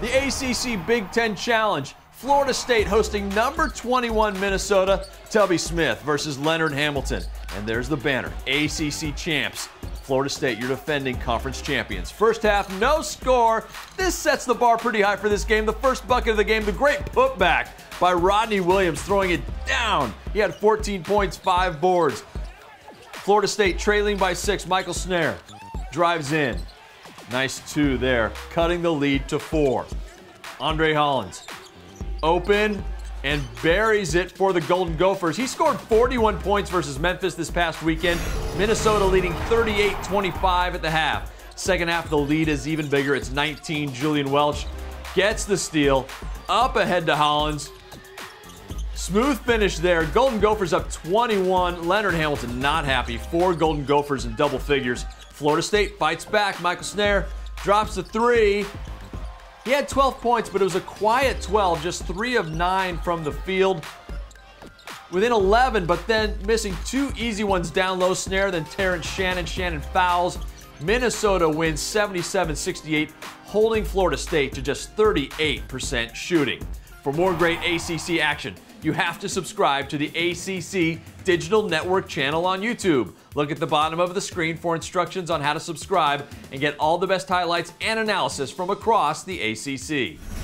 The ACC Big Ten Challenge. Florida State hosting number 21 Minnesota, Tubby Smith versus Leonard Hamilton. And there's the banner ACC champs. Florida State, your defending conference champions. First half, no score. This sets the bar pretty high for this game. The first bucket of the game, the great putback by Rodney Williams, throwing it down. He had 14 points, five boards. Florida State trailing by six. Michael Snaer drives in. Nice two there, cutting the lead to four. Andre Hollins open and buries it for the Golden Gophers. He scored 41 points versus Memphis this past weekend. Minnesota leading 38 25 at the half. Second half, the lead is even bigger. It's 19. Julian Welch gets the steal, up ahead to Hollins. Smooth finish there. Golden Gophers up 21. Leonard Hamilton not happy. Four Golden Gophers in double figures. Florida State fights back. Michael Snaer drops a three. He had 12 points, but it was a quiet 12, just three of nine from the field. Within 11, but then missing two easy ones down low. Snaer, then Terrance Shannon. Shannon fouls. Minnesota wins 77 68, holding Florida State to just 38% shooting. For more great ACC action, you have to subscribe to the ACC Digital Network channel on YouTube. Look at the bottom of the screen for instructions on how to subscribe and get all the best highlights and analysis from across the ACC.